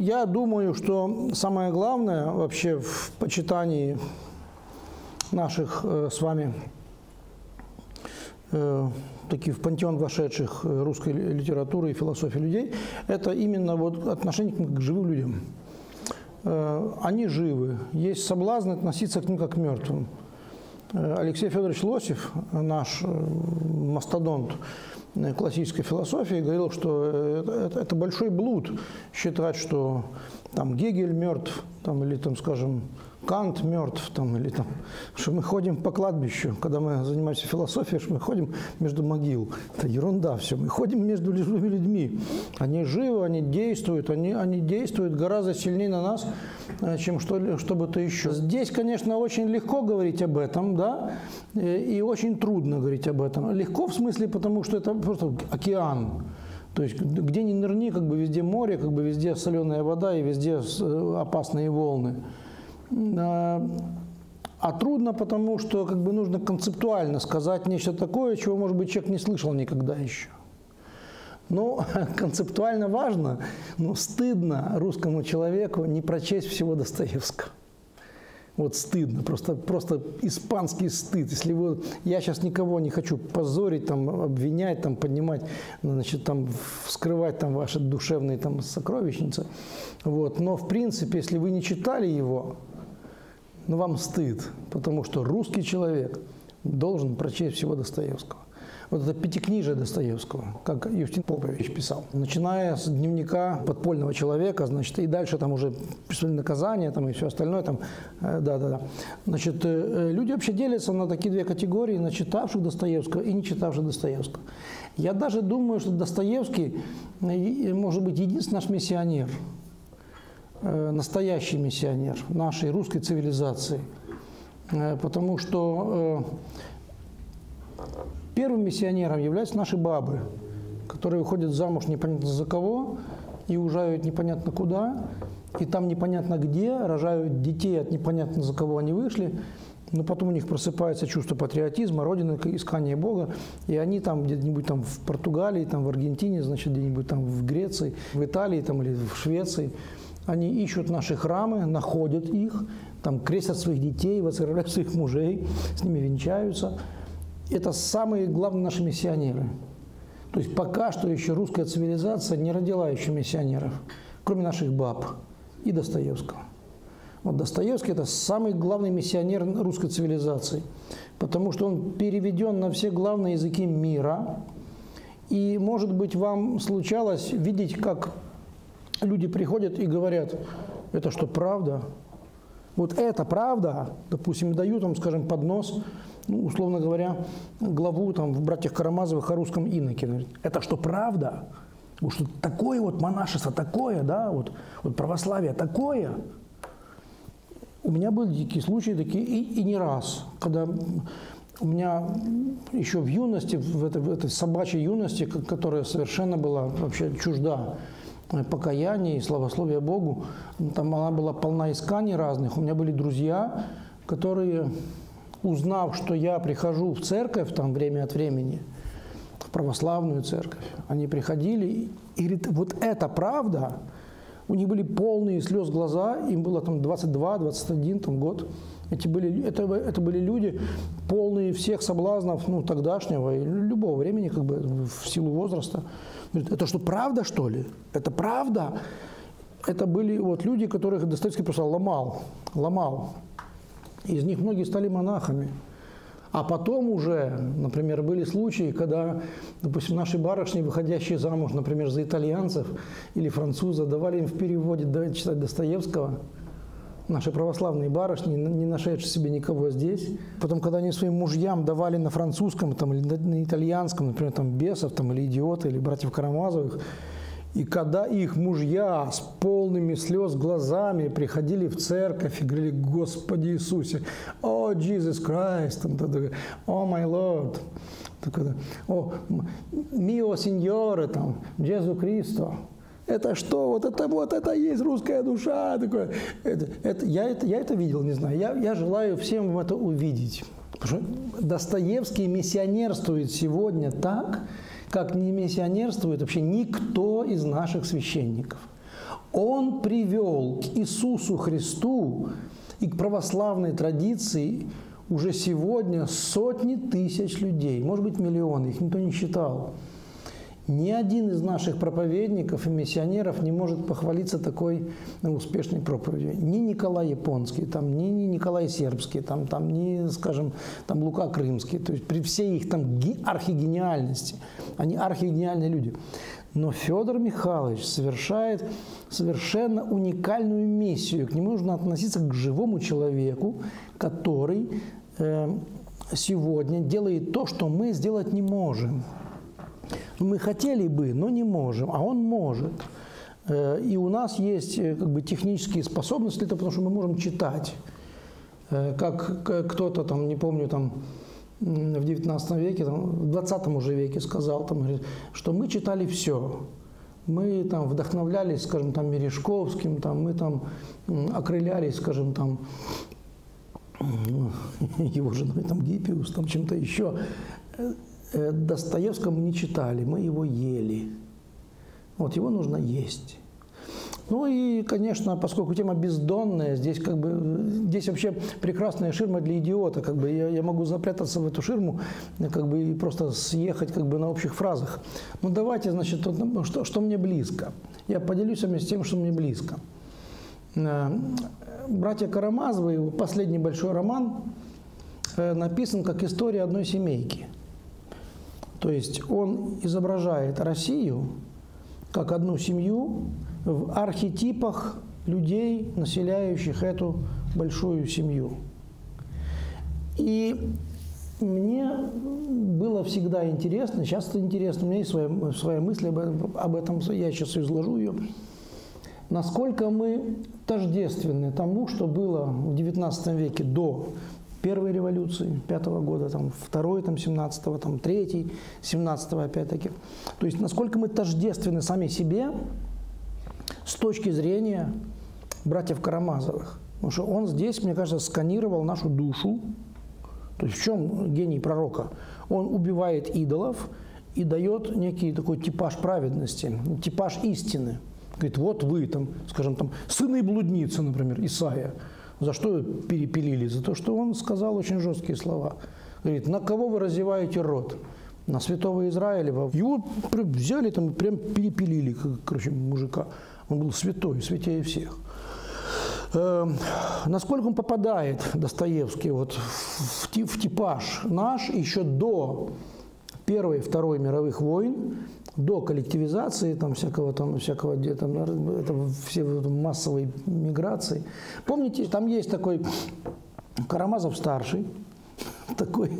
я думаю, что самое главное вообще в почитании наших э, с вами э, таких в пантеон вошедших э, русской литературы и философии людей, это именно вот отношение к живым людям. Они живы, есть соблазн относиться к ним как к мертвым. Алексей Федорович Лосев, наш мастодонт классической философии, говорил, что это, это, это большой блуд считать, что там Гегель мертв, там, или там, скажем, Кант мертв, там, или там, что мы ходим по кладбищу, когда мы занимаемся философией, что мы ходим между могил. Это ерунда все. Мы ходим между живыми людьми. Они живы, они действуют, они, они действуют гораздо сильнее на нас, э, чем что, что бы то еще. Здесь, конечно, очень легко говорить об этом, да, э, и очень трудно говорить об этом. Легко в смысле, потому что это просто океан. То есть где ни нырни, как бы везде море, как бы везде соленая вода и везде э, опасные волны. А, а трудно, потому что как бы нужно концептуально сказать нечто такое, чего, может быть, человек не слышал никогда еще. Ну, концептуально важно, но стыдно русскому человеку не прочесть всего Достоевского. Вот стыдно, просто, просто испанский стыд. Если вы, я сейчас никого не хочу позорить, там, обвинять, там, поднимать, значит, там, вскрывать там, ваши душевные там, сокровищницы. Вот. Но, в принципе, если вы не читали его, но вам стыд, потому что русский человек должен прочесть всего Достоевского. Вот это пятикнижие Достоевского, как Юстин Попович писал. Начиная с дневника подпольного человека, значит, и дальше там уже присутствие наказания там, и все остальное. Там, э, да, да, да. Значит, э, э, люди вообще делятся на такие две категории, на читавших Достоевского и не читавших Достоевского. Я даже думаю, что Достоевский может быть единственный наш миссионер – Э, настоящий миссионер нашей русской цивилизации. Э, потому что э, первым миссионером являются наши бабы, которые выходят замуж непонятно за кого и уезжают непонятно куда, и там непонятно где, рожают детей от непонятно за кого они вышли, но потом у них просыпается чувство патриотизма, родины, искания Бога, и они там где-нибудь там в Португалии, там в Аргентине, значит, где-нибудь там в Греции, в Италии там, или в Швеции – они ищут наши храмы, находят их, там крестят своих детей, воцерквляют своих мужей, с ними венчаются. Это самые главные наши миссионеры. То есть пока что еще русская цивилизация не родила еще миссионеров, кроме наших баб и Достоевского. Вот Достоевский – это самый главный миссионер русской цивилизации, потому что он переведен на все главные языки мира. И, может быть, вам случалось видеть, как люди приходят и говорят, это что, правда? Вот это правда, допустим, дают там, скажем, поднос, ну, условно говоря, главу там в «Братьях Карамазовых» о русском иноке. Это что, правда? Вот что такое вот монашество, такое, да, вот, вот православие такое. У меня были такие случаи, такие, и, и не раз, когда у меня еще в юности, в этой, в этой собачьей юности, которая совершенно была вообще чужда покаяние и славословие Богу. Там она была полна исканий разных. У меня были друзья, которые, узнав, что я прихожу в церковь там время от времени, в православную церковь, они приходили и говорят, вот это правда, у них были полные слез глаза, им было там 22-21 там, год. Эти были, это, это были люди, полные всех соблазнов ну, тогдашнего и любого времени, как бы в силу возраста. Говорит, это что, правда, что ли? Это правда? Это были вот люди, которых Достоевский просто ломал, ломал. Из них многие стали монахами. А потом уже, например, были случаи, когда, допустим, наши барышни, выходящие замуж, например, за итальянцев или француза, давали им в переводе читать Достоевского – наши православные барышни, не нашедшие себе никого здесь. Потом, когда они своим мужьям давали на французском там, или на итальянском, например, там, бесов там, или идиоты, или братьев Карамазовых, и когда их мужья с полными слез глазами приходили в церковь и говорили, Господи Иисусе, о, Jesus Christ, о, мой Lord, о, мио сеньоре, там, Джезу Христо, это что? Вот это вот это есть русская душа. Такое. Это, это, я, это, я это видел, не знаю. Я, я желаю всем это увидеть. Потому что Достоевский миссионерствует сегодня так, как не миссионерствует вообще никто из наших священников. Он привел к Иисусу Христу и к православной традиции уже сегодня сотни тысяч людей, может быть миллионы, их никто не считал. Ни один из наших проповедников и миссионеров не может похвалиться такой ну, успешной проповедью. Ни Николай Японский, там, ни, ни Николай Сербский, там, там, ни, скажем, там, Лука Крымский. То есть при всей их там архигениальности, они архигениальные люди. Но Федор Михайлович совершает совершенно уникальную миссию. К нему нужно относиться к живому человеку, который э, сегодня делает то, что мы сделать не можем. Мы хотели бы, но не можем, а он может. Э, и у нас есть э, как бы, технические способности, это потому что мы можем читать. Э, как кто-то там, не помню, там, в 19 веке, там, в 20 уже веке сказал, там, что мы читали все. Мы там вдохновлялись, скажем, там, Мережковским, там, мы там окрылялись, скажем, там, его женой, там, Гиппиус, там, чем-то еще. Э, Достоевского мы не читали, мы его ели. Вот его нужно есть. Ну и, конечно, поскольку тема бездонная, здесь как бы здесь вообще прекрасная ширма для идиота. Как бы я, я могу запрятаться в эту ширму, как бы и просто съехать как бы на общих фразах. Ну давайте, значит, ну, что, что мне близко. Я поделюсь вами с тем, что мне близко. Э, Братья Карамазовы, последний большой роман, э, написан как история одной семейки – то есть он изображает Россию как одну семью в архетипах людей, населяющих эту большую семью. И мне было всегда интересно, сейчас это интересно, у меня есть своя, своя мысль об этом, об этом, я сейчас изложу ее, насколько мы тождественны тому, что было в XIX веке до первой революции пятого года, там, второй, там, 17-го, там, третий, 17-го опять-таки. То есть насколько мы тождественны сами себе с точки зрения братьев Карамазовых. Потому что он здесь, мне кажется, сканировал нашу душу. То есть в чем гений пророка? Он убивает идолов и дает некий такой типаж праведности, типаж истины. Говорит, вот вы, там, скажем, там, сыны блудницы, например, Исаия. За что перепилили? За то, что он сказал очень жесткие слова. Говорит, на кого вы развиваете род? На святого Израиля. Его взяли там прям перепилили, короче, мужика. Он был святой, святее всех. Э, насколько он попадает, Достоевский, вот, в, в типаж наш еще до Первой и Второй мировых войн, до коллективизации, там, всякого, там, всякого где-то, это, все массовой миграции. Помните, там есть такой Карамазов старший, такой,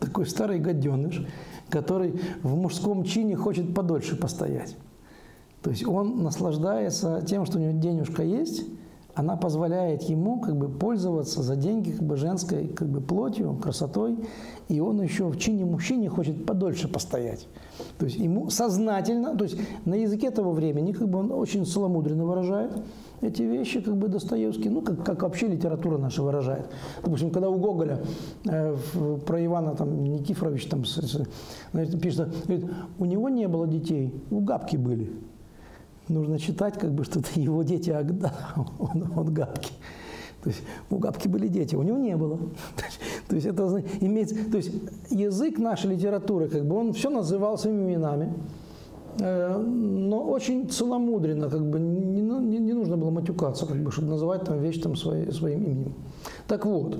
такой старый гаденыш, который в мужском чине хочет подольше постоять. То есть он наслаждается тем, что у него денежка есть, она позволяет ему как бы пользоваться за деньги как бы женской как бы плотью, красотой, и он еще в чине мужчине хочет подольше постоять. То есть ему сознательно, то есть на языке того времени как бы он очень целомудренно выражает эти вещи, как бы Достоевский, ну, как, как вообще литература наша выражает. Допустим, когда у Гоголя э, про Ивана там, Никифорович там, с, с, пишет, говорит, у него не было детей, у Габки были нужно читать, как бы, что это его дети, а он, он Габки. То есть у Габки были дети, у него не было. То есть это имеется, то есть язык нашей литературы, как бы он все называл своими именами, э, но очень целомудренно, как бы не, не, не нужно было матюкаться, как бы, чтобы называть там вещь там свои, своим именем. Так вот,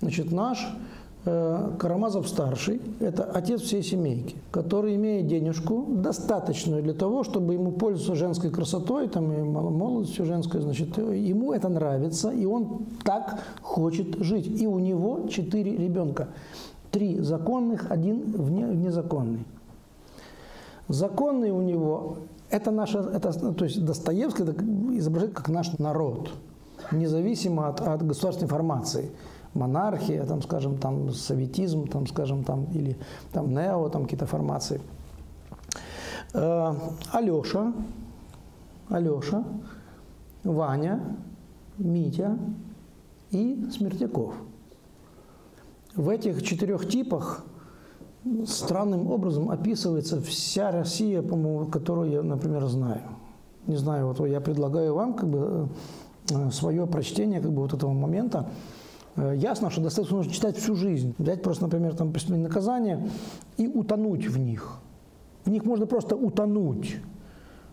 значит, наш Карамазов-старший – это отец всей семейки, который имеет денежку, достаточную для того, чтобы ему пользоваться женской красотой, там, и молодостью женской, значит, ему это нравится, и он так хочет жить. И у него четыре ребенка. Три законных, один вне, незаконный. Законный у него – это наша, это, то есть Достоевский это изображает как наш народ, независимо от, от государственной формации – монархия, там, скажем, там, советизм, там, скажем, там, или там, нео, там, какие-то формации. Э, Алеша, Алеша, Ваня, Митя и Смертяков. В этих четырех типах странным образом описывается вся Россия, по-моему, которую я, например, знаю. Не знаю, вот я предлагаю вам как бы э, свое прочтение как бы вот этого момента. Э, ясно, что достаточно нужно читать всю жизнь. Взять просто, например, там преступление наказания и утонуть в них. В них можно просто утонуть.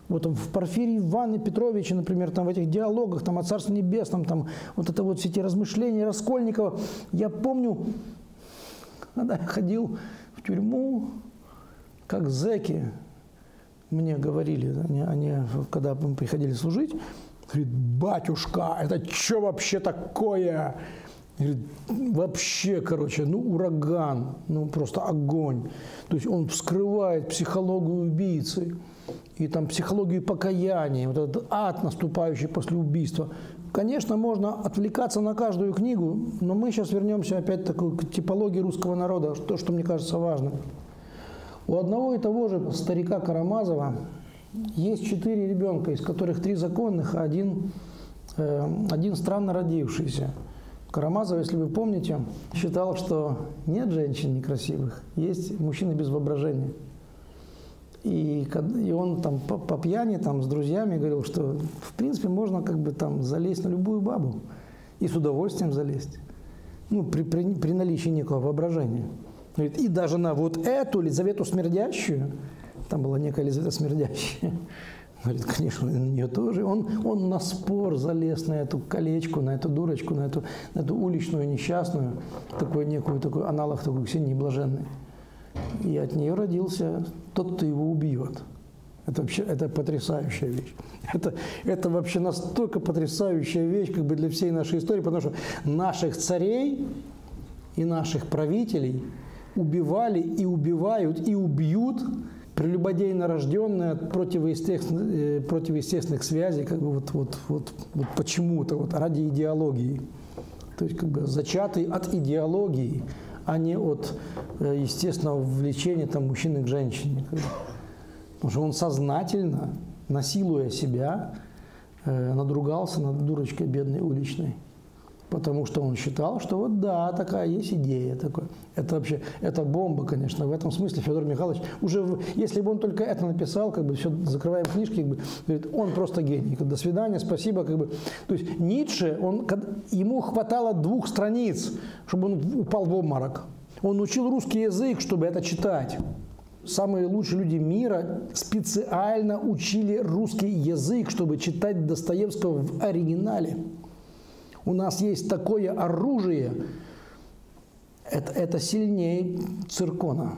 Вот в Порфирии Иване Петровиче, например, там в этих диалогах там, о Царстве Небесном, там вот это вот все эти размышления Раскольникова. Я помню, когда я ходил в тюрьму, как зэки мне говорили, они, они когда мы приходили служить, говорит, батюшка, это что вообще такое? Говорит, вообще, короче, ну ураган, ну просто огонь. То есть он вскрывает психологию убийцы и там психологию покаяния, вот этот ад, наступающий после убийства. Конечно, можно отвлекаться на каждую книгу, но мы сейчас вернемся опять такой к типологии русского народа, то, что мне кажется важным. У одного и того же старика Карамазова есть четыре ребенка, из которых три законных, а один, э, один странно родившийся. Карамазов, если вы помните, считал, что нет женщин некрасивых, есть мужчины без воображения. И, и он там по, по пьяни там, с друзьями говорил, что в принципе можно как бы там залезть на любую бабу и с удовольствием залезть. Ну, при, при, при наличии некого воображения. И даже на вот эту Лизавету Смердящую, там была некая Лизавета Смердящая, Говорит, конечно, на нее тоже. Он, он на спор залез на эту колечку, на эту дурочку, на эту, на эту уличную несчастную, такой некую, такой аналог такой Ксении Блаженной. И от нее родился тот, кто его убьет. Это вообще это потрясающая вещь. Это, это вообще настолько потрясающая вещь как бы для всей нашей истории, потому что наших царей и наших правителей убивали и убивают и убьют прелюбодейно рожденные от противоестественных, э, противоестественных связей, как бы вот, вот, вот, вот почему-то, вот ради идеологии. То есть как бы зачатый от идеологии, а не от э, естественного влечения там, мужчины к женщине. Потому что он сознательно, насилуя себя, э, надругался над дурочкой бедной уличной потому что он считал, что вот да, такая есть идея. Такой. Это вообще, это бомба, конечно. В этом смысле Федор Михайлович уже, если бы он только это написал, как бы все, закрываем книжки, как бы, говорит, он просто гений. До свидания, спасибо. Как бы. То есть Ницше, он, ему хватало двух страниц, чтобы он упал в обморок. Он учил русский язык, чтобы это читать. Самые лучшие люди мира специально учили русский язык, чтобы читать Достоевского в оригинале. У нас есть такое оружие, это, это сильнее циркона.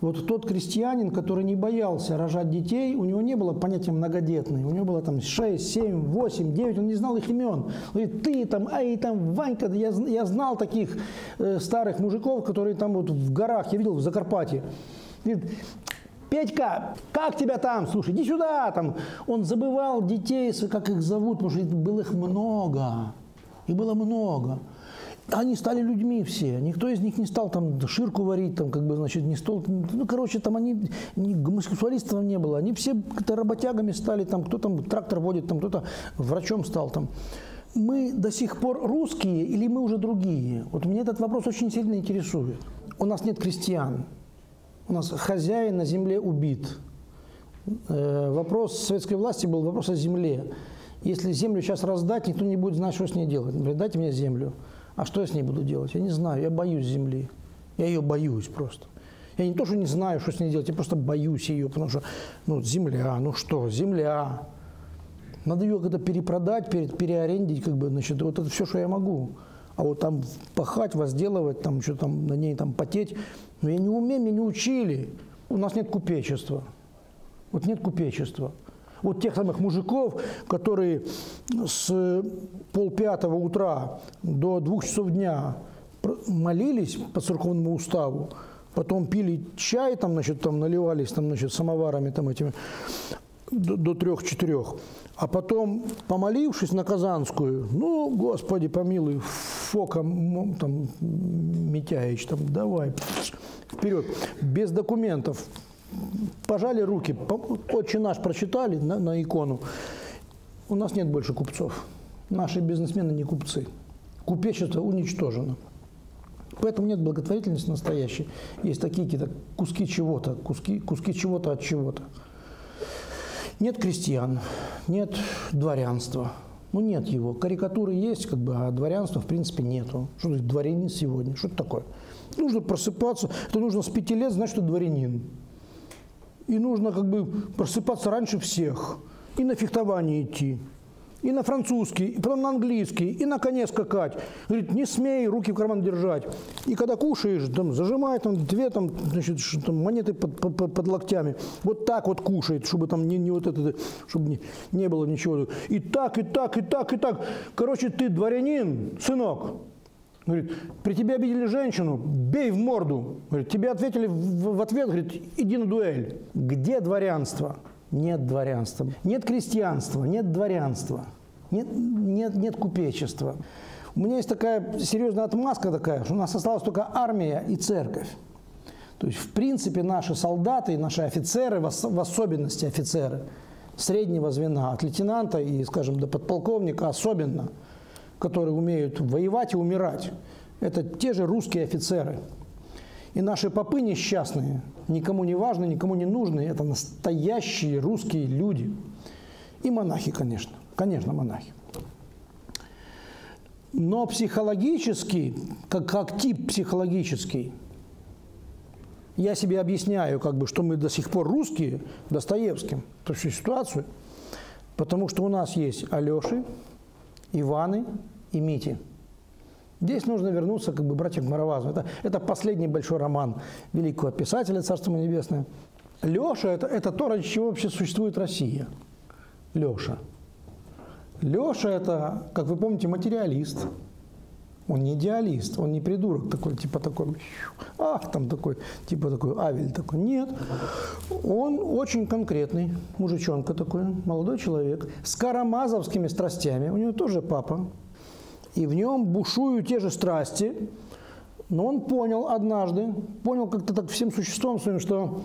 Вот тот крестьянин, который не боялся рожать детей, у него не было понятия многодетный. У него было там 6, 7, 8, 9, он не знал их имен. Он говорит, ты там, ай, там, Ванька, я, я знал таких э, старых мужиков, которые там вот в горах, я видел в Закарпатье. Говорит, Петька, как тебя там? Слушай, иди сюда. Там. Он забывал детей, как их зовут, потому что было их много. Их было много. Они стали людьми все. Никто из них не стал там ширку варить, там, как бы, значит, не стол. Ну, короче, там они, ни гомосексуалистов не было. Они все как-то работягами стали, там, кто там трактор водит, там, кто-то врачом стал там. Мы до сих пор русские или мы уже другие? Вот меня этот вопрос очень сильно интересует. У нас нет крестьян. У нас хозяин на земле убит. Э, вопрос советской власти был вопрос о земле. Если землю сейчас раздать, никто не будет знать, что с ней делать. Например, дайте мне землю. А что я с ней буду делать? Я не знаю, я боюсь земли. Я ее боюсь просто. Я не то, что не знаю, что с ней делать, я просто боюсь ее, потому что, ну, земля, ну что, земля. Надо ее когда перепродать, переарендить, как бы, значит, вот это все, что я могу. А вот там пахать, возделывать, там что там на ней там потеть, ну я не умею, меня не учили. У нас нет купечества. Вот нет купечества вот тех самых мужиков, которые с полпятого утра до двух часов дня молились по церковному уставу, потом пили чай, там, значит, там наливались там, значит, самоварами там этими до, трех-четырех. А потом, помолившись на Казанскую, ну, Господи, помилуй, Фока, там, Митяевич, там, давай, вперед, без документов, пожали руки, отче наш прочитали на, на икону. У нас нет больше купцов. Наши бизнесмены не купцы. Купечество уничтожено. Поэтому нет благотворительности настоящей. Есть такие какие-то куски чего-то, куски, куски чего-то от чего-то. Нет крестьян, нет дворянства. Ну, нет его. Карикатуры есть, как бы, а дворянства, в принципе, нету. Что это дворянин сегодня? Что это такое? Нужно просыпаться. Это нужно с пяти лет знать, что дворянин. И нужно как бы просыпаться раньше всех. И на фехтование идти и на французский, и потом на английский, и на коне скакать. Говорит, не смей руки в карман держать. И когда кушаешь, там, зажимай там, две там, значит, там, монеты под, под, под локтями. Вот так вот кушает, чтобы там не, не вот это, чтобы не, не было ничего. И так, и так, и так, и так. Короче, ты дворянин, сынок. Говорит, при тебе обидели женщину, бей в морду. Говорит, тебе ответили в, в ответ, говорит, иди на дуэль. Где дворянство? нет дворянства. Нет крестьянства, нет дворянства, нет, нет, нет купечества. У меня есть такая серьезная отмазка такая, что у нас осталась только армия и церковь. То есть, в принципе, наши солдаты и наши офицеры, в особенности офицеры среднего звена, от лейтенанта и, скажем, до подполковника особенно, которые умеют воевать и умирать, это те же русские офицеры – и наши попы несчастные, никому не важны, никому не нужны, это настоящие русские люди. И монахи, конечно. Конечно, монахи. Но психологически, как, как тип психологический, я себе объясняю, как бы, что мы до сих пор русские, Достоевским, эту всю ситуацию, потому что у нас есть Алеши, Иваны и Мити – Здесь нужно вернуться как бы братьям Маравазу. Это, это последний большой роман великого писателя Царство Небесное. Леша это, – это то, ради чего вообще существует Россия. Леша. Леша – это, как вы помните, материалист. Он не идеалист, он не придурок такой, типа такой, ах, там такой, типа такой, Авель такой. Нет, он очень конкретный, мужичонка такой, молодой человек, с карамазовскими страстями. У него тоже папа и в нем бушуют те же страсти, но он понял однажды, понял как-то так всем существом своим, что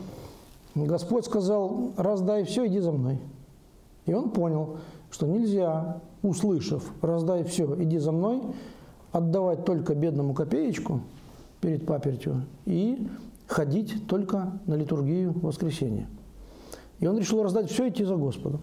Господь сказал, раздай все, иди за мной. И он понял, что нельзя, услышав, раздай все, иди за мной, отдавать только бедному копеечку перед папертью и ходить только на литургию воскресенья. И он решил раздать все, идти за Господом.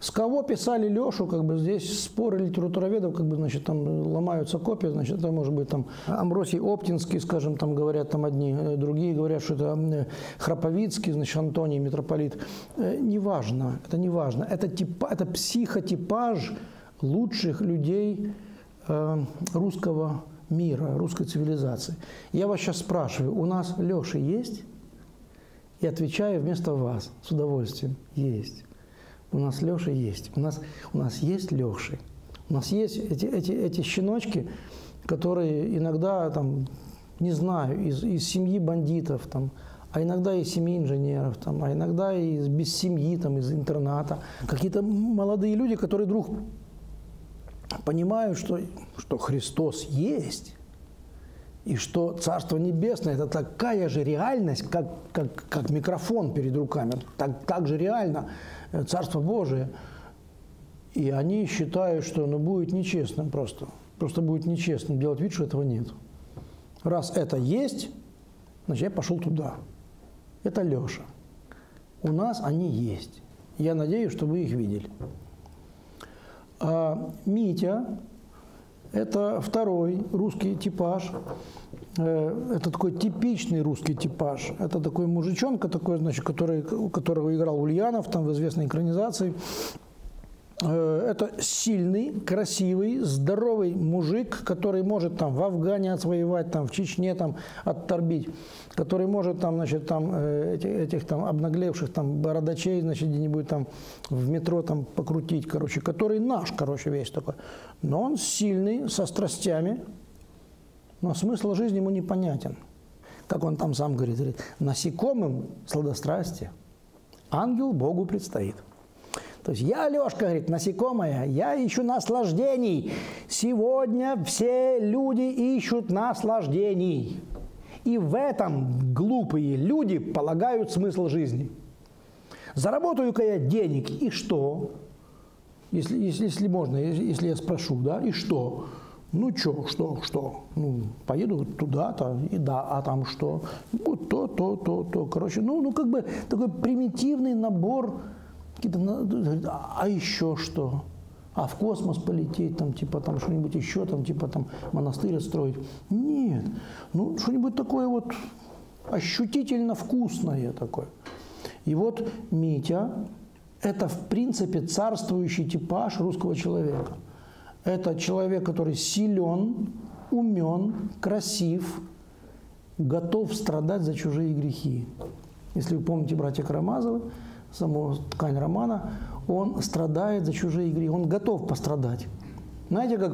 С кого писали Лешу, как бы здесь споры литературоведов, как бы, значит, там ломаются копии, значит, это может быть там Амбросий Оптинский, скажем, там говорят там одни, э, другие говорят, что это э, Храповицкий, значит, Антоний, митрополит. Э, неважно, это не важно. Это, типа, это психотипаж лучших людей русского мира, русской цивилизации. Я вас сейчас спрашиваю, у нас Леша есть? И отвечаю вместо вас с удовольствием. Есть. У нас Леша есть. У нас, у нас есть Леши. У нас есть эти, эти, эти щеночки, которые иногда, там, не знаю, из, из семьи бандитов, там, а иногда из семьи инженеров, там, а иногда из, без семьи, там, из интерната. Какие-то молодые люди, которые вдруг понимают, что, что Христос есть, и что Царство Небесное – это такая же реальность, как, как, как микрофон перед руками, так, так же реально – Царство Божие. И они считают, что оно будет нечестным просто. Просто будет нечестным делать вид, что этого нет. Раз это есть, значит, я пошел туда. Это Леша. У нас они есть. Я надеюсь, что вы их видели. А Митя – это второй русский типаж, Э, это такой типичный русский типаж. Это такой мужичонка, такой, значит, который, которого играл Ульянов там в известной экранизации. Э, это сильный, красивый, здоровый мужик, который может там в Афгане отвоевать, там в Чечне там отторбить, который может там, значит, там э, этих, этих там обнаглевших там бородачей, значит, где-нибудь там в метро там покрутить, короче, который наш, короче, весь такой. Но он сильный, со страстями, но смысл жизни ему непонятен. Как он там сам говорит, говорит насекомым сладострастие, ангел Богу предстоит. То есть я, Лешка, говорит, насекомая, я ищу наслаждений. Сегодня все люди ищут наслаждений. И в этом глупые люди полагают смысл жизни. Заработаю-ка я денег, и что? Если, если, если можно, если я спрошу, да, и что? Ну что, что, что? Ну, поеду туда-то, и да, а там что? Вот то, то, то, то. Короче, ну, ну как бы такой примитивный набор а еще что? А в космос полететь, там, типа, там, что-нибудь еще, там, типа, там, монастырь строить? Нет. Ну, что-нибудь такое вот ощутительно вкусное такое. И вот Митя – это, в принципе, царствующий типаж русского человека. Это человек, который силен, умен, красив, готов страдать за чужие грехи. Если вы помните братья Карамазовы, саму ткань романа, он страдает за чужие грехи, он готов пострадать. Знаете, как,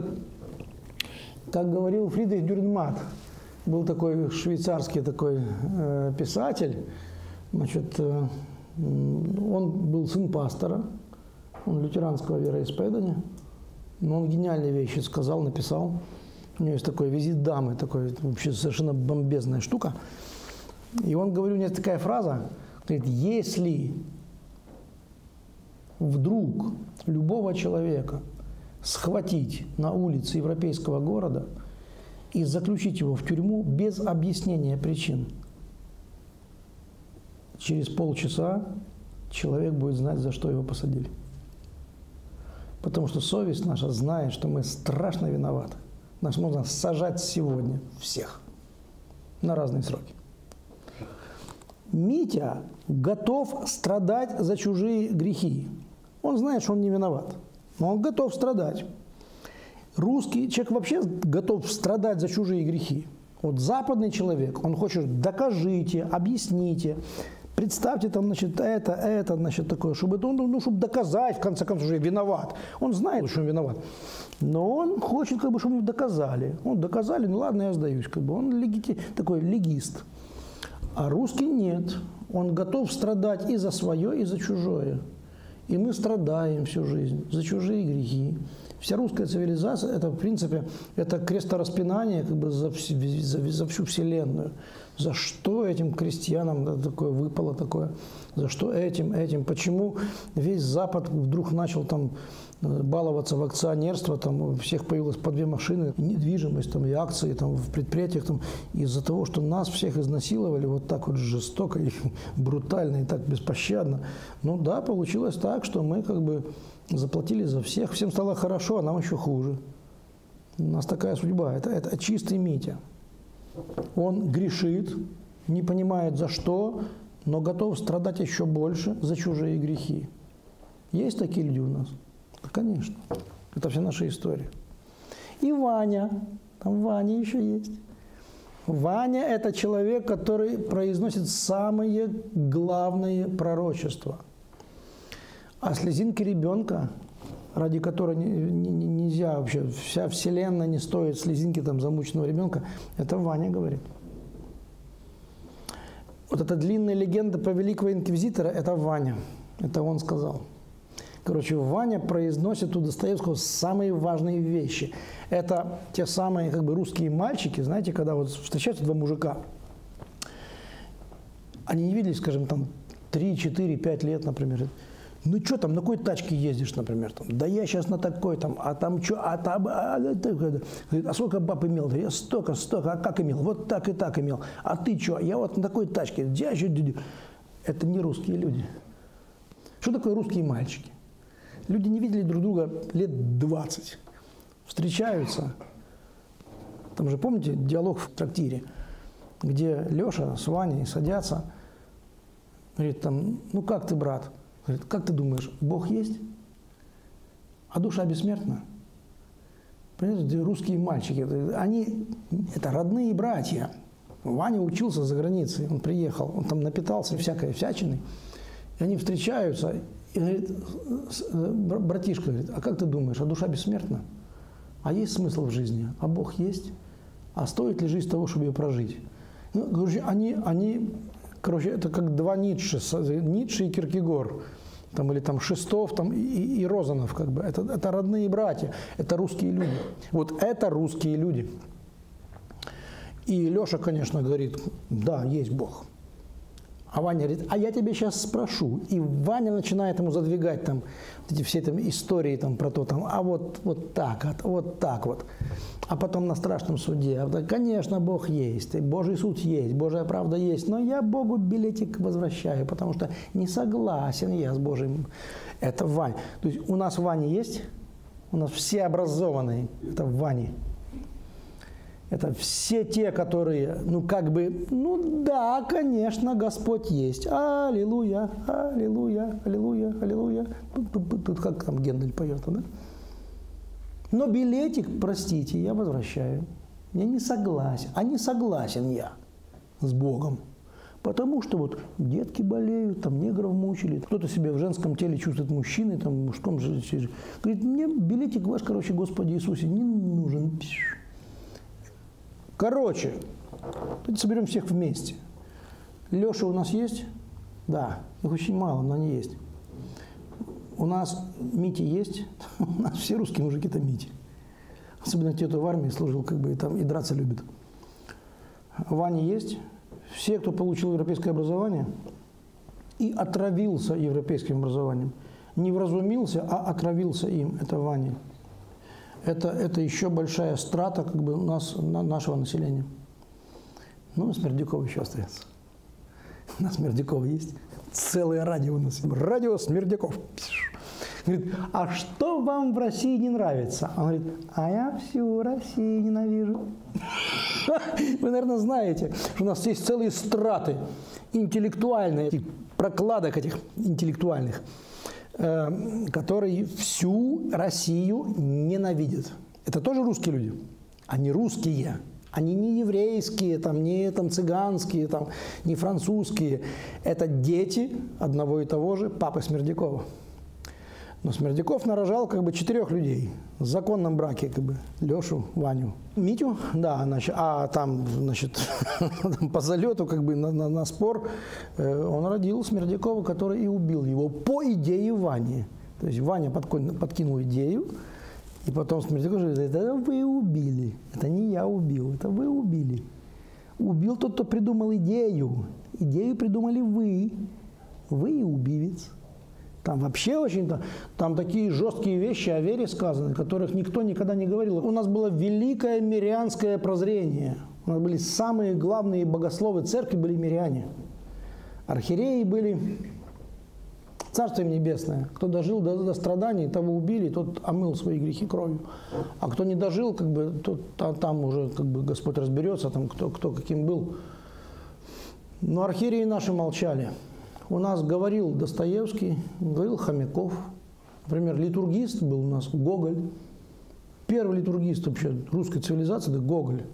как говорил Фридрих Дюрнмат, был такой швейцарский такой э, писатель, значит, э, он был сын пастора, он лютеранского вероисповедания, но он гениальные вещи сказал, написал. У него есть такой визит дамы, такой вообще совершенно бомбезная штука. И он говорил, у него есть такая фраза, говорит, если вдруг любого человека схватить на улице европейского города и заключить его в тюрьму без объяснения причин, через полчаса человек будет знать, за что его посадили. Потому что совесть наша знает, что мы страшно виноваты. Нас можно сажать сегодня всех на разные сроки. Митя готов страдать за чужие грехи. Он знает, что он не виноват, но он готов страдать. Русский человек вообще готов страдать за чужие грехи. Вот западный человек, он хочет докажите, объясните, представьте там, значит, это, это, значит, такое, чтобы, ну, ну, чтобы доказать, в конце концов, я виноват. Он знает, что он виноват. Но он хочет, как бы, чтобы ему доказали. Ну, доказали, ну ладно, я сдаюсь. Как бы. Он легити, такой легист. А русский нет. Он готов страдать и за свое, и за чужое. И мы страдаем всю жизнь за чужие грехи. Вся русская цивилизация – это, в принципе, это крестораспинание как бы за, за, за всю Вселенную. За что этим крестьянам такое выпало такое? За что этим, этим? Почему весь Запад вдруг начал там баловаться в акционерство, там у всех появилось по две машины, недвижимость там, и акции там, в предприятиях там, из-за того, что нас всех изнасиловали вот так вот жестоко и брутально и так беспощадно. Ну да, получилось так, что мы как бы заплатили за всех, всем стало хорошо, а нам еще хуже. У нас такая судьба. Это, это чистый Митя. Он грешит, не понимает за что, но готов страдать еще больше за чужие грехи. Есть такие люди у нас? Конечно. Это вся наша история. И Ваня. Там Ваня еще есть. Ваня – это человек, который произносит самые главные пророчества. А слезинки ребенка, ради которой нельзя вообще, вся вселенная не стоит слезинки там замученного ребенка, это Ваня говорит. Вот эта длинная легенда про великого инквизитора – это Ваня. Это он сказал – Короче, Ваня произносит у Достоевского самые важные вещи. Это те самые как бы русские мальчики, знаете, когда вот встречаются два мужика, они не виделись, скажем, там 3, 4, 5 лет, например. Ну что там, на какой тачке ездишь, например? Там, да я сейчас на такой там, а там что, а там, а, а, а, а сколько баб имел? Я столько, столько, а как имел? Вот так и так имел. А ты что? Я вот на такой тачке. Это не русские люди. Что такое русские мальчики? Люди не видели друг друга лет 20. Встречаются. Там же, помните, диалог в трактире, где Леша с Ваней садятся. Говорит, там, ну как ты, брат? Говорит, как ты думаешь, Бог есть? А душа бессмертна? Понимаете, русские мальчики, они, это родные братья. Ваня учился за границей, он приехал, он там напитался всякой всячиной. И они встречаются, и говорит, э, братишка говорит, а как ты думаешь, а душа бессмертна? А есть смысл в жизни? А Бог есть? А стоит ли жизнь того, чтобы ее прожить? Ну, короче, они, они, короче, это как два Ницше, Ницше и Киркегор, там, или там Шестов там, и, и Розанов, как бы. Это, это родные братья, это русские люди. Вот это русские люди. И Леша, конечно, говорит, да, есть Бог. А Ваня говорит, а я тебе сейчас спрошу. И Ваня начинает ему задвигать там вот эти все там истории там про то, там, а вот, вот так, вот, вот так вот. А потом на страшном суде, а, конечно, Бог есть, и Божий суд есть, Божья правда есть, но я Богу билетик возвращаю, потому что не согласен я с Божьим. Это Ваня. То есть у нас Ваня есть, у нас все образованные, это в Ване. Это все те, которые, ну как бы, ну да, конечно, Господь есть. Аллилуйя, аллилуйя, аллилуйя, аллилуйя. Тут как там Гендель поет, да? Но билетик, простите, я возвращаю. Я не согласен. А не согласен я с Богом. Потому что вот детки болеют, там негров мучили, кто-то себя в женском теле чувствует мужчиной, там в мужском же. Говорит, мне билетик ваш, короче, Господи Иисусе, не нужен. Короче, давайте соберем всех вместе. Леша у нас есть? Да, их очень мало, но они есть. У нас Мити есть, у нас все русские мужики это Мити. Особенно те, кто в армии служил, как бы и там и драться любит. Ваня есть. Все, кто получил европейское образование и отравился европейским образованием. Не вразумился, а отравился им. Это Ваня это, это еще большая страта как бы, нас, на, нашего населения. Ну, Смердяков еще остается. У нас Смердяков есть. Целое радио у нас. Радио Смердяков. Говорит, а что вам в России не нравится? Он говорит, а я всю Россию ненавижу. Вы, наверное, знаете, что у нас есть целые страты интеллектуальные, прокладок этих интеллектуальных – который всю Россию ненавидит. Это тоже русские люди. Они русские. Они не еврейские, там, не там, цыганские, там, не французские. Это дети одного и того же папы Смердякова. Но Смердяков нарожал как бы четырех людей в законном браке, как бы Лешу, Ваню, Митю, да, значит, а там, значит, по залету, как бы на, на, на спор, э, он родил Смердякова, который и убил его по идее Вани. То есть Ваня подкинул, подкинул идею, и потом Смердяков говорит, это вы убили, это не я убил, это вы убили. Убил тот, кто придумал идею. Идею придумали вы. Вы и убивец. Там вообще очень, там такие жесткие вещи о вере сказаны, которых никто никогда не говорил. У нас было великое мирянское прозрение. У нас были самые главные богословы церкви были миряне. Архиереи были Царство им небесное. Кто дожил до, до страданий, того убили, тот омыл свои грехи кровью. А кто не дожил, как бы, тот, там, там уже как бы Господь разберется, там, кто, кто каким был. Но архиереи наши молчали. У нас говорил Достоевский, говорил Хомяков. Например, литургист был у нас Гоголь. Первый литургист вообще русской цивилизации – это Гоголь.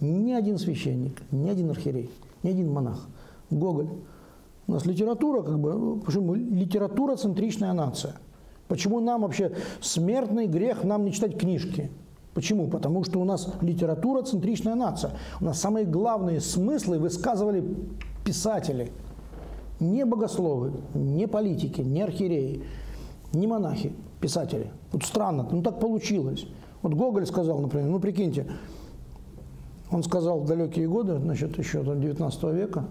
Ни один священник, ни один архиерей, ни один монах. Гоголь. У нас литература, как бы, почему литература центричная нация. Почему нам вообще смертный грех нам не читать книжки? Почему? Потому что у нас литература центричная нация. У нас самые главные смыслы высказывали писатели – не богословы, не политики, не архиереи, не монахи, писатели. Вот странно, ну так получилось. Вот Гоголь сказал, например, ну прикиньте, он сказал в далекие годы, значит, еще до 19 века,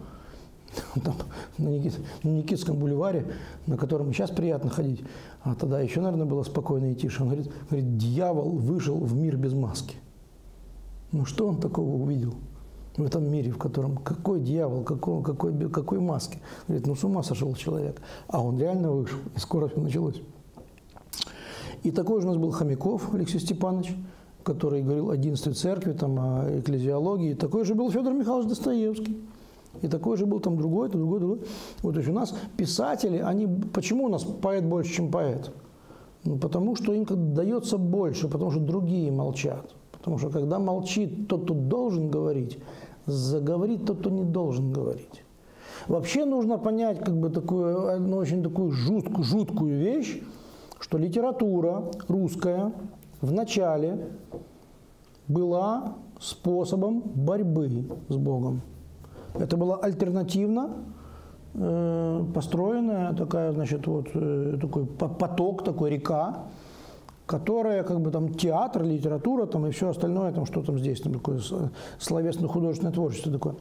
там, на, Никит, на Никитском бульваре, на котором сейчас приятно ходить, а тогда еще, наверное, было спокойно и тише. Он говорит, говорит, дьявол вышел в мир без маски. Ну что он такого увидел? В этом мире, в котором какой дьявол, какой, какой, какой маски. Говорит, ну с ума сошел человек. А он реально вышел, и скоро все началось. И такой же у нас был Хомяков Алексей Степанович, который говорил о единстве церкви, там, о экклезиологии. Такой же был Федор Михайлович Достоевский. И такой же был там другой, то другой, другой. Вот, то есть у нас писатели, они, почему у нас поэт больше, чем поэт? Ну, потому что им дается больше, потому что другие молчат. Потому что когда молчит тот, кто должен говорить, заговорит тот, кто не должен говорить. Вообще нужно понять как бы такую, ну, очень такую жуткую, жуткую вещь, что литература русская в начале была способом борьбы с Богом. Это была альтернативно э, построенная такая, значит, вот э, такой поток, такой река, которая как бы там театр, литература там и все остальное, там что там здесь, там такое словесно-художественное творчество такое.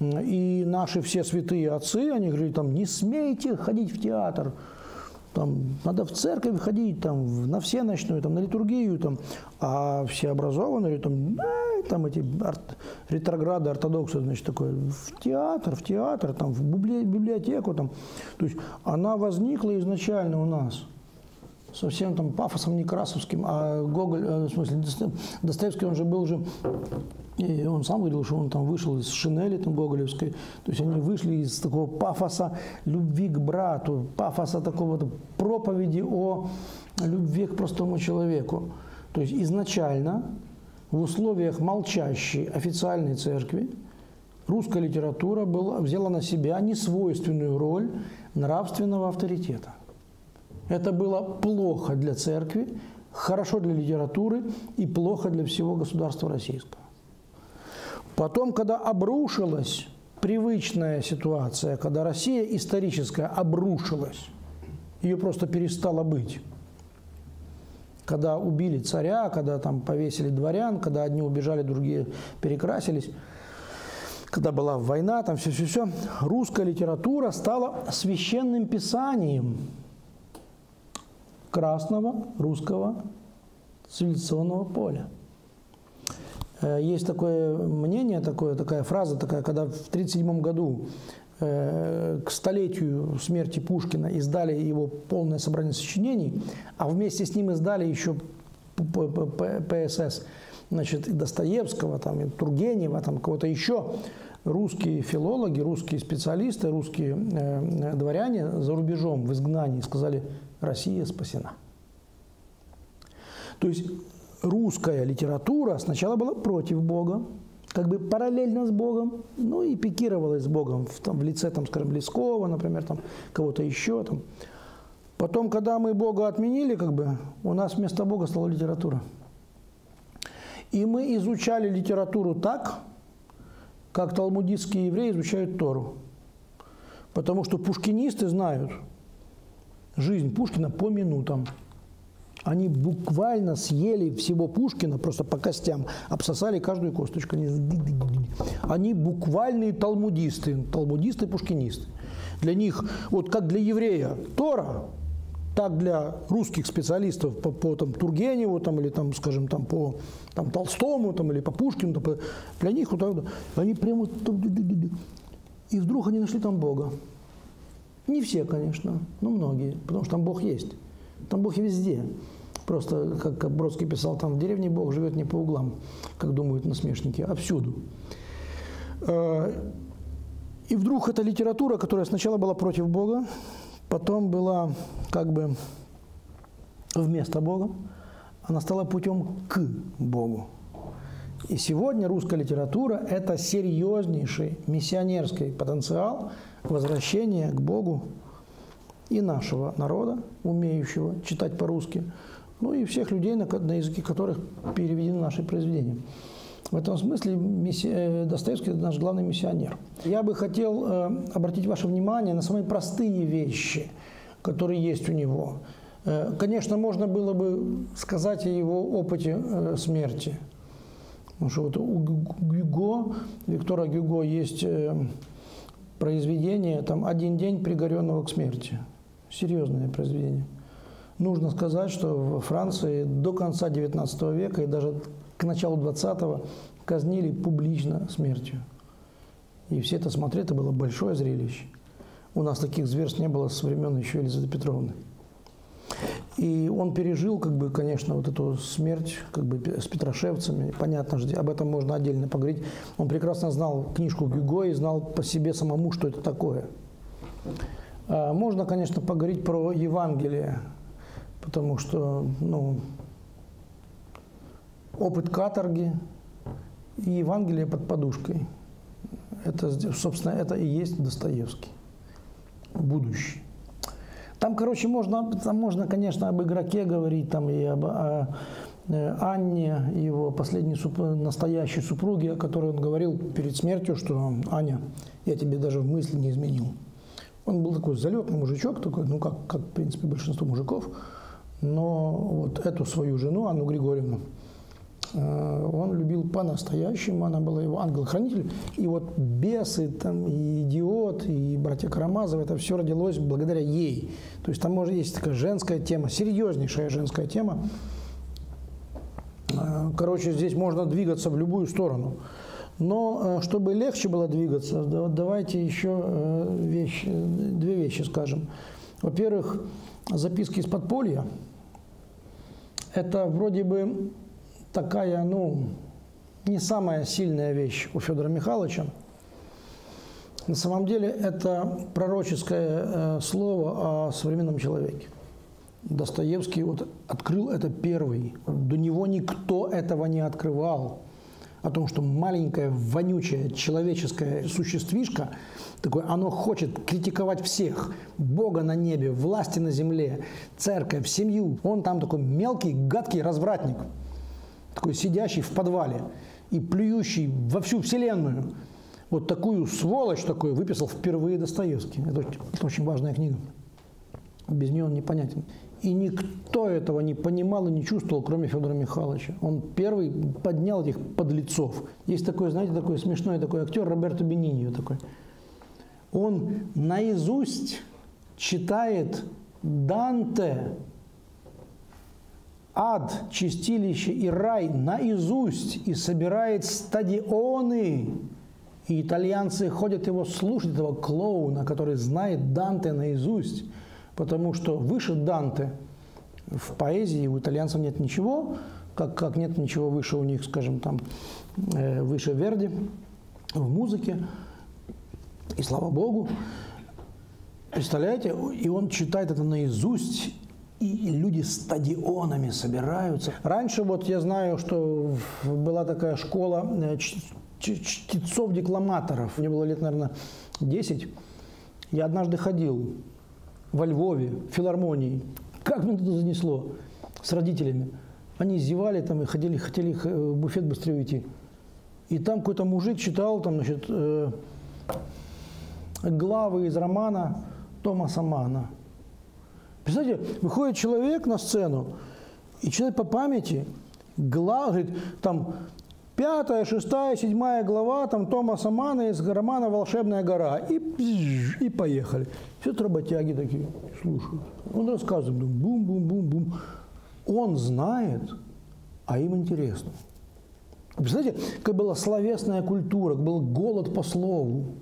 И наши все святые отцы, они говорили, там, не смейте ходить в театр, там, надо в церковь ходить, там, на все ночную, там, на литургию, там, а все образованные, там, э, там эти арт, ретрограды, ортодоксы, значит, такое, в театр, в театр, там, в библиотеку, там. То есть она возникла изначально у нас со всем там пафосом некрасовским, а Гоголь, э, в смысле, Достоевский, он же был же и он сам говорил, что он там вышел из шинели там, гоголевской. То есть они вышли из такого пафоса любви к брату, пафоса такого проповеди о любви к простому человеку. То есть изначально в условиях молчащей официальной церкви русская литература была, взяла на себя несвойственную роль нравственного авторитета. Это было плохо для церкви, хорошо для литературы и плохо для всего государства российского. Потом, когда обрушилась привычная ситуация, когда Россия историческая обрушилась, ее просто перестало быть. Когда убили царя, когда там повесили дворян, когда одни убежали, другие перекрасились, когда была война, там все-все-все, русская литература стала священным писанием красного русского цивилизационного поля. Э, есть такое мнение, такое, такая фраза, такая, когда в 1937 году э, к столетию смерти Пушкина издали его полное собрание сочинений, а вместе с ним издали еще ПСС, значит, Достоевского, там, Тургенева, там, кого-то еще, русские филологи, русские специалисты, русские э, дворяне за рубежом в изгнании сказали, Россия спасена. То есть русская литература сначала была против Бога, как бы параллельно с Богом, ну и пикировалась с Богом в, там, в лице, там, скажем, Лескова, например, там, кого-то еще. Там. Потом, когда мы Бога отменили, как бы, у нас вместо Бога стала литература. И мы изучали литературу так, как талмудистские евреи изучают Тору. Потому что пушкинисты знают жизнь Пушкина по минутам. Они буквально съели всего Пушкина, просто по костям, обсосали каждую косточку. Они буквальные талмудисты, талмудисты-пушкинисты. Для них, вот как для еврея Тора, так для русских специалистов по, по там, Тургеневу там, или, там, скажем, там, по там, Толстому там, или по Пушкину, там, для них вот так, они прямо... И вдруг они нашли там Бога. Не все, конечно, но многие, потому что там Бог есть. Там Бог везде. Просто, как Бродский писал, там в деревне Бог живет не по углам, как думают насмешники, а всюду. Э, и вдруг эта литература, которая сначала была против Бога, потом была как бы вместо Бога, она стала путем к Богу. И сегодня русская литература – это серьезнейший миссионерский потенциал возвращения к Богу и нашего народа, умеющего читать по-русски, ну и всех людей, на, языке которых переведены наши произведения. В этом смысле мисси... Э, Достоевский – наш главный миссионер. Я бы хотел э, обратить ваше внимание на самые простые вещи, которые есть у него. Э, конечно, можно было бы сказать о его опыте смерти. Потому что вот у Гюго, Виктора Гюго есть произведение, там «Один день пригоренного к смерти». Серьезное произведение. Нужно сказать, что в Франции до конца XIX века и даже к началу XX казнили публично смертью. И все это смотрели, это было большое зрелище. У нас таких зверств не было со времен еще Елизаветы Петровны. И он пережил, как бы, конечно, вот эту смерть как бы, с петрошевцами. Понятно, что об этом можно отдельно поговорить. Он прекрасно знал книжку Гюго и знал по себе самому, что это такое. А, можно, конечно, поговорить про Евангелие, потому что ну, опыт каторги и Евангелие под подушкой. Это, собственно, это и есть Достоевский, будущий. Там, короче, можно, там можно, конечно, об игроке говорить, там и об о, э, Анне, его последней суп, настоящей супруге, о которой он говорил перед смертью, что Аня, я тебе даже в мысли не изменил. Он был такой залетный мужичок, такой, ну как, как в принципе большинство мужиков, но вот эту свою жену, Анну Григорьевну, Э, он любил по-настоящему, она была его ангел-хранитель. И вот бесы, там, и идиот, и братья Карамазовы, это все родилось благодаря ей. То есть там может есть такая женская тема, серьезнейшая женская тема. Э, короче, здесь можно двигаться в любую сторону. Но э, чтобы легче было двигаться, давайте еще вещь, две вещи скажем. Во-первых, записки из подполья. Это вроде бы такая, ну, не самая сильная вещь у Федора Михайловича. На самом деле это пророческое э, слово о современном человеке. Достоевский вот открыл это первый. До него никто этого не открывал. О том, что маленькое, вонючее, человеческое существишко, такое, оно хочет критиковать всех. Бога на небе, власти на земле, церковь, семью. Он там такой мелкий, гадкий развратник – такой сидящий в подвале и плюющий во всю вселенную. Вот такую сволочь такой выписал впервые Достоевский. Это, очень важная книга. Без нее он непонятен. И никто этого не понимал и не чувствовал, кроме Федора Михайловича. Он первый поднял этих подлецов. Есть такой, знаете, такой смешной такой актер Роберто Бениньо такой. Он наизусть читает Данте ад, чистилище и рай наизусть и собирает стадионы. И итальянцы ходят его слушать, этого клоуна, который знает Данте наизусть. Потому что выше Данте в поэзии у итальянцев нет ничего, как, как нет ничего выше у них, скажем, там, э, выше Верди в музыке. И слава Богу, Представляете? И он читает это наизусть, и люди стадионами собираются. Раньше вот я знаю, что была такая школа э, чтецов-декламаторов. Мне было лет, наверное, 10. Я однажды ходил во Львове, в филармонии. Как меня туда занесло с родителями. Они зевали там и ходили, хотели в э, буфет быстрее уйти. И там какой-то мужик читал там, значит, э, главы из романа Томаса Мана – Представляете, выходит человек на сцену, и человек по памяти, глав, говорит, там, пятая, шестая, седьмая глава там Томаса Мана из романа «Волшебная гора». И, и поехали. Все работяги такие слушают. Он рассказывает, бум-бум-бум-бум. Он знает, а им интересно. Представляете, как была словесная культура, был голод по слову.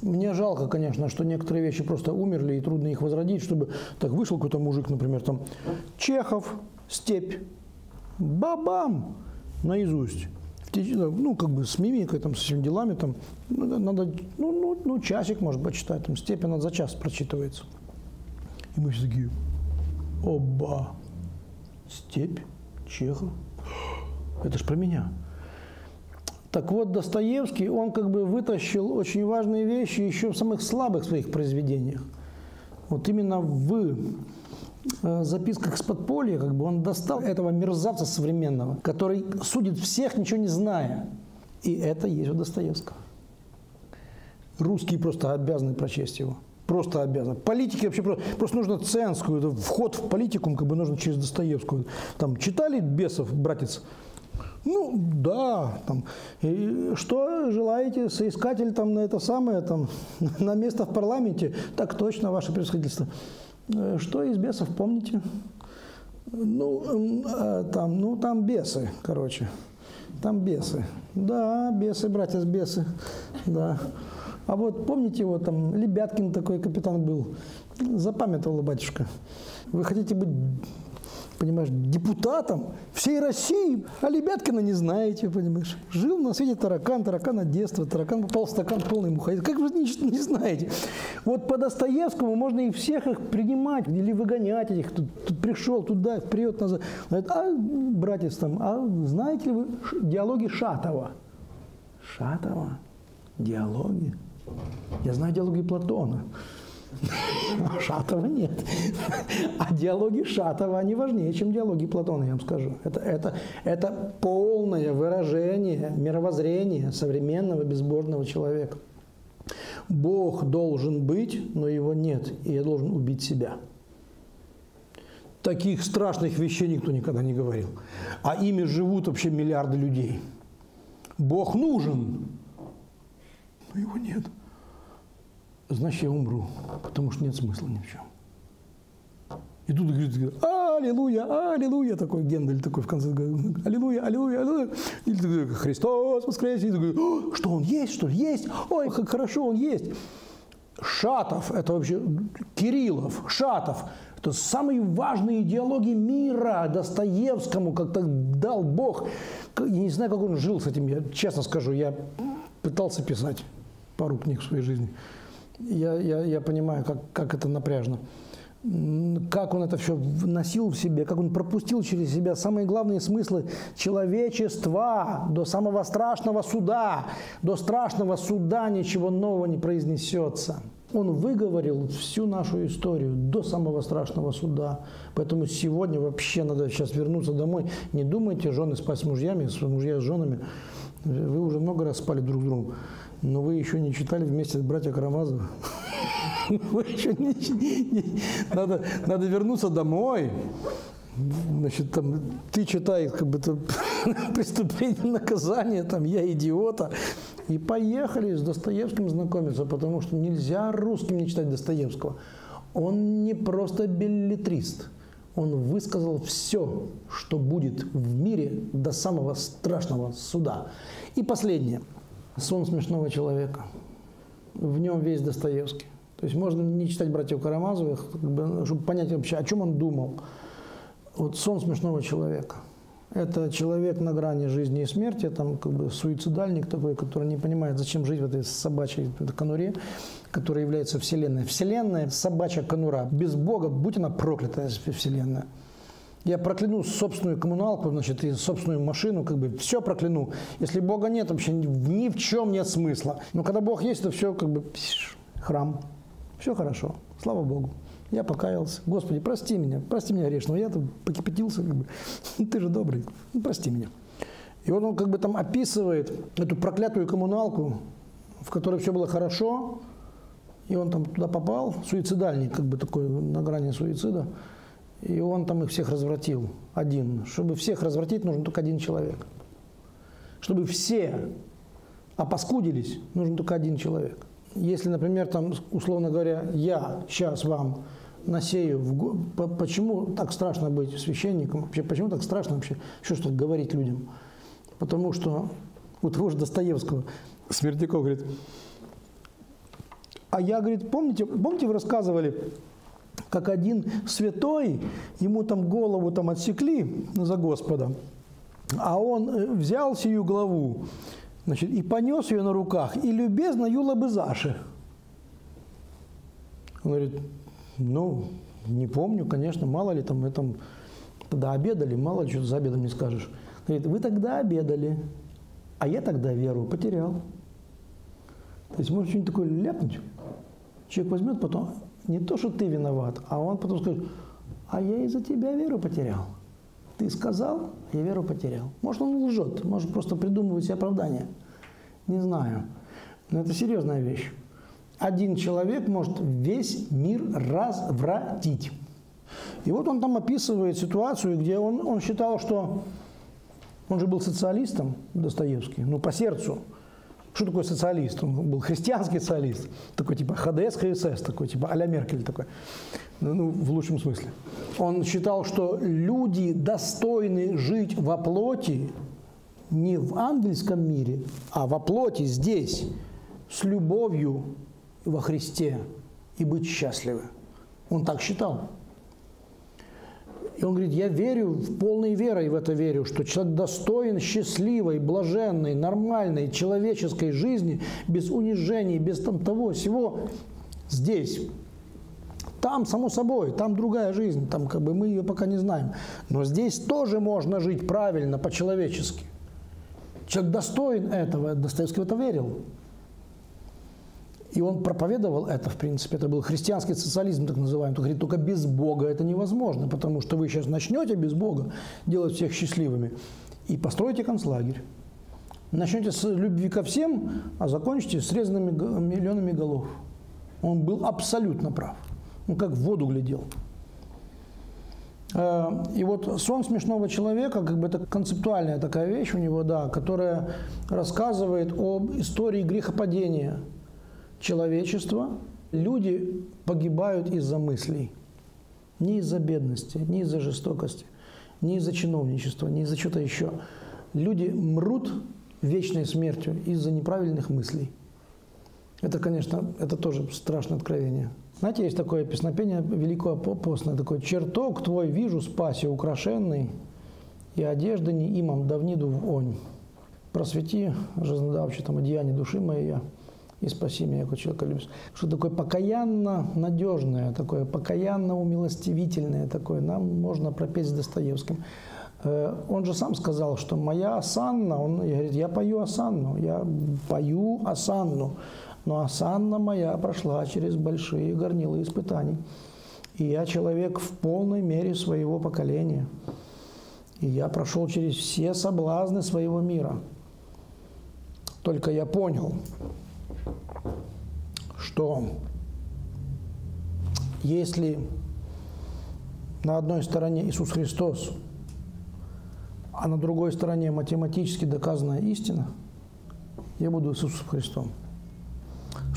Мне жалко, конечно, что некоторые вещи просто умерли, и трудно их возродить, чтобы так вышел какой-то мужик, например, там Чехов, степь, бабам, наизусть. Ну, как бы с мимикой, там, с этими делами, там, ну, надо, ну, ну, ну, часик, может, почитать, там, степь, она за час прочитывается. И мы все такие, оба, степь, Чехов, это ж про меня. Так вот, Достоевский, он как бы вытащил очень важные вещи еще в самых слабых своих произведениях. Вот именно в записках с подполья, как бы он достал этого мерзавца современного, который судит всех, ничего не зная. И это есть у Достоевского. Русские просто обязаны прочесть его. Просто обязаны. Политики вообще просто, просто нужно ценскую, вход в политикум как бы нужно через Достоевскую. Там читали «Бесов», братец? Ну, да, там, и что желаете, соискатель там на это самое, там, на место в парламенте? Так точно, ваше превосходительство. Э, что из бесов помните? Ну, а, там, ну, там бесы, короче. Там бесы. Да, бесы, братья, бесы. Да. А вот помните, вот там Лебяткин такой капитан был. Запамятовал батюшка. Вы хотите быть понимаешь, депутатом всей России, а Лебяткина не знаете, понимаешь. Жил на свете таракан, таракан от детства, таракан попал в стакан полный мухоед. Как вы не, не знаете? Вот по Достоевскому можно и всех их принимать или выгонять этих. Тут, тут пришел туда, вперед, назад. Говорит, а, братец там, а знаете ли вы диалоги Шатова? Шатова? Диалоги? Я знаю диалоги Платона. Шатова нет. А диалоги Шатова, они важнее, чем диалоги Платона, я вам скажу. Это, это, это полное выражение мировоззрения современного безбожного человека. Бог должен быть, но его нет, и я должен убить себя. Таких страшных вещей никто никогда не говорил. А ими живут вообще миллиарды людей. Бог нужен, но его нет. Значит, я умру, потому что нет смысла ни в чем. И тут говорит, аллилуйя, аллилуйя, такой Гендель такой в конце, аллилуйя, аллилуйя, аллилуйя. И такой, Христос воскресе. И такой, что он есть, что ли, есть? Ой, как хорошо он есть. Шатов, это вообще Кириллов, Шатов, это самые важные идеологии мира Достоевскому как-то дал Бог. Я не знаю, как он жил с этим, я честно скажу, я пытался писать пару книг в своей жизни. Я, я, я понимаю, как, как это напряжно как он это все носил в себе, как он пропустил через себя самые главные смыслы человечества до самого страшного суда. До страшного суда ничего нового не произнесется. Он выговорил всю нашу историю до самого страшного суда. Поэтому сегодня вообще надо сейчас вернуться домой. Не думайте, жены спать с мужьями, мужья с женами. Вы уже много раз спали друг с другом, но вы еще не читали вместе с братья Карамазовы. Надо, надо вернуться домой. Значит, там, ты читай как бы преступление, наказание, там, я идиота. И поехали с Достоевским знакомиться, потому что нельзя русским не читать Достоевского. Он не просто билетрист. Он высказал все, что будет в мире до самого страшного суда. И последнее. Сон смешного человека. В нем весь Достоевский. То есть можно не читать братьев Карамазовых, чтобы понять вообще, о чем он думал. Вот сон смешного человека. Это человек на грани жизни и смерти, там как бы суицидальник такой, который не понимает, зачем жить в этой собачьей конуре, которая является Вселенной. Вселенная – собачья конура. Без Бога, будь она проклятая Вселенная. Я прокляну собственную коммуналку, значит, и собственную машину, как бы все прокляну. Если Бога нет, вообще ни в чем нет смысла. Но когда Бог есть, то все как бы храм. Все хорошо, слава Богу. Я покаялся. Господи, прости меня, прости меня грешного. Я там покипятился, как бы. ты же добрый, ну, прости меня. И вот он как бы там описывает эту проклятую коммуналку, в которой все было хорошо, и он там туда попал, суицидальник, как бы такой на грани суицида, и он там их всех развратил, один. Чтобы всех развратить, нужен только один человек. Чтобы все опаскудились, нужен только один человек. Если, например, там, условно говоря, я сейчас вам насею, в... почему так страшно быть священником, вообще, почему так страшно вообще что что говорить людям? Потому что у того же Достоевского Смертяков говорит, а я, говорит, помните, помните, вы рассказывали, как один святой, ему там голову там отсекли за Господа, а он э, взял сию главу значит, и понес ее на руках, и любезно Юла бы Заши. Он говорит, ну, не помню, конечно, мало ли там мы там тогда обедали, мало ли что за обедом не скажешь. Говорит, вы тогда обедали, а я тогда веру потерял. То есть может что-нибудь такое ляпнуть. Человек возьмет потом, не то, что ты виноват, а он потом скажет, а я из-за тебя веру потерял. Ты сказал, я веру потерял. Может, он лжет, может, просто придумывает себе оправдание. Не знаю. Но это серьезная вещь. Один человек может весь мир развратить. И вот он там описывает ситуацию, где он, он считал, что он же был социалистом, Достоевский, ну, по сердцу. Что такое социалист? Он был христианский социалист, такой типа ХДС, ХСС, такой типа а Меркель такой, ну, ну, в лучшем смысле. Он считал, что люди достойны жить во плоти не в ангельском мире, а во плоти здесь, с любовью во Христе и быть счастливы. Он так считал. И он говорит, я верю, в полной верой в это верю, что человек достоин счастливой, блаженной, нормальной, человеческой жизни, без унижений, без там того всего здесь. Там, само собой, там другая жизнь, там как бы мы ее пока не знаем. Но здесь тоже можно жить правильно, по-человечески. Человек достоин этого, Достоевский в это верил. И он проповедовал это, в принципе, это был христианский социализм, так называемый. Он говорит, только без Бога это невозможно, потому что вы сейчас начнете без Бога делать всех счастливыми и построите концлагерь. Начнете с любви ко всем, а закончите срезанными миллионами голов. Он был абсолютно прав. Он как в воду глядел. Э, и вот сон смешного человека, как бы это концептуальная такая вещь у него, да, которая рассказывает об истории грехопадения человечества. Люди погибают из-за мыслей. Не из-за бедности, не из-за жестокости, не из-за чиновничества, не из-за чего-то еще. Люди мрут вечной смертью из-за неправильных мыслей. Это, конечно, это тоже страшное откровение. Знаете, есть такое песнопение великого постное, такой «Чертог твой вижу спаси украшенный, и одежда не имам давниду в онь. Просвети, жизнодавче, там, одеяние души моей, и спаси меня, как человека любишь». Что такое покаянно надежное, такое покаянно умилостивительное, такое нам можно пропеть с Достоевским. Э, он же сам сказал, что моя осанна, он говорит, я пою осанну, я пою осанну. Но осанна моя прошла через большие горнилы испытаний. И я человек в полной мере своего поколения. И я прошел через все соблазны своего мира. Только я понял, что если на одной стороне Иисус Христос, а на другой стороне математически доказанная истина, я буду Иисусом Христом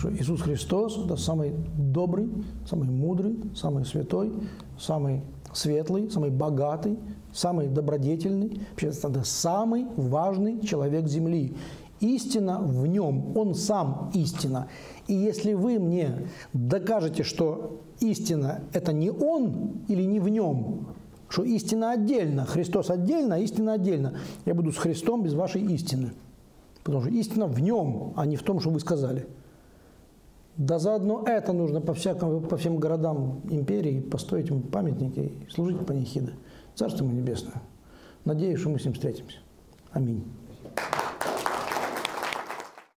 что Иисус Христос – это самый добрый, самый мудрый, самый святой, самый светлый, самый богатый, самый добродетельный, вообще это самый важный человек Земли. Истина в нем, он сам истина. И если вы мне докажете, что истина – это не он или не в нем, что истина отдельно, Христос отдельно, а истина отдельно, я буду с Христом без вашей истины. Потому что истина в нем, а не в том, что вы сказали – да заодно это нужно по, всякому, по всем городам империи построить ему памятники и служить панихиды. Царство ему небесное. Надеюсь, что мы с ним встретимся. Аминь.